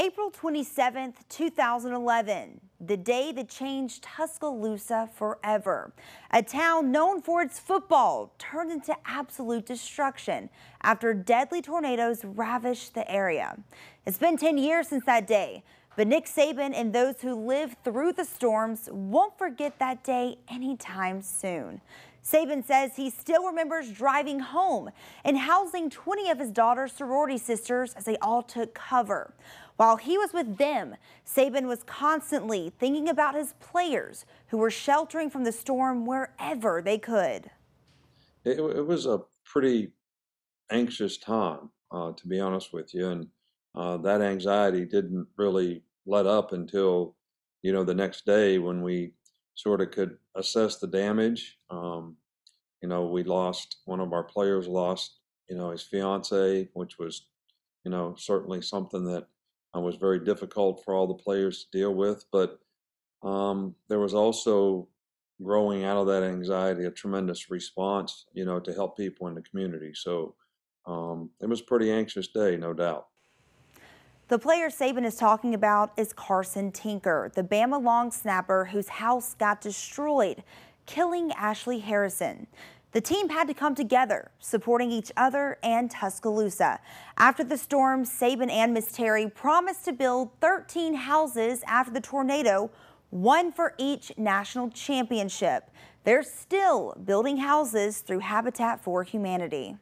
April 27, 2011, the day that changed Tuscaloosa forever. A town known for its football turned into absolute destruction after deadly tornadoes ravished the area. It's been 10 years since that day, but Nick Saban and those who lived through the storms won't forget that day anytime soon. Saban says he still remembers driving home and housing 20 of his daughter's sorority sisters as they all took cover. While he was with them, Saban was constantly thinking about his players who were sheltering from the storm wherever they could. It, it was a pretty anxious time, uh, to be honest with you, and uh, that anxiety didn't really let up until you know the next day when we sort of could assess the damage. Um, you know, we lost one of our players lost, you know, his fiance, which was, you know, certainly something that uh, was very difficult for all the players to deal with. But um, there was also growing out of that anxiety a tremendous response, you know, to help people in the community. So um, it was a pretty anxious day, no doubt. The player Saban is talking about is Carson Tinker, the Bama long snapper whose house got destroyed, killing Ashley Harrison. The team had to come together, supporting each other and Tuscaloosa. After the storm, Saban and Miss Terry promised to build 13 houses after the tornado, one for each national championship. They're still building houses through Habitat for Humanity.